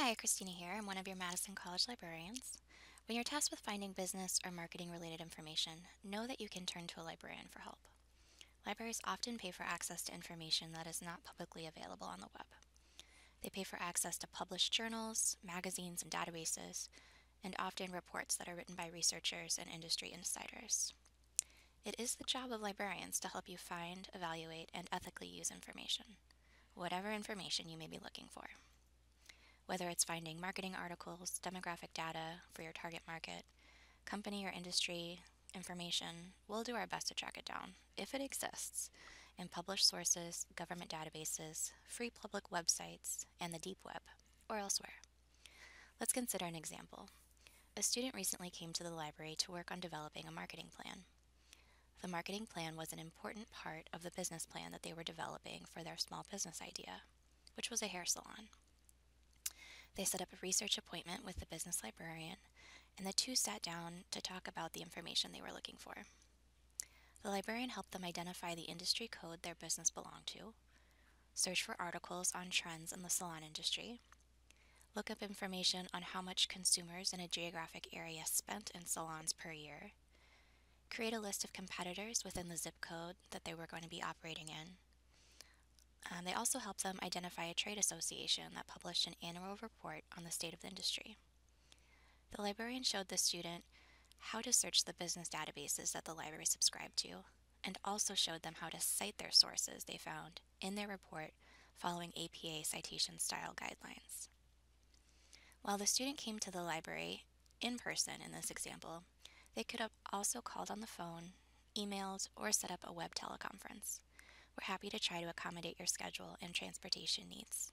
Hi, Christina here. I'm one of your Madison College librarians. When you're tasked with finding business or marketing related information, know that you can turn to a librarian for help. Libraries often pay for access to information that is not publicly available on the web. They pay for access to published journals, magazines, and databases, and often reports that are written by researchers and industry insiders. It is the job of librarians to help you find, evaluate, and ethically use information, whatever information you may be looking for. Whether it's finding marketing articles, demographic data for your target market, company or industry information, we'll do our best to track it down, if it exists, in published sources, government databases, free public websites, and the deep web, or elsewhere. Let's consider an example. A student recently came to the library to work on developing a marketing plan. The marketing plan was an important part of the business plan that they were developing for their small business idea, which was a hair salon. They set up a research appointment with the business librarian, and the two sat down to talk about the information they were looking for. The librarian helped them identify the industry code their business belonged to, search for articles on trends in the salon industry, look up information on how much consumers in a geographic area spent in salons per year, create a list of competitors within the zip code that they were going to be operating in, um, they also helped them identify a trade association that published an annual report on the state of the industry. The librarian showed the student how to search the business databases that the library subscribed to, and also showed them how to cite their sources they found in their report following APA citation style guidelines. While the student came to the library in person in this example, they could have also called on the phone, emailed, or set up a web teleconference. We're happy to try to accommodate your schedule and transportation needs.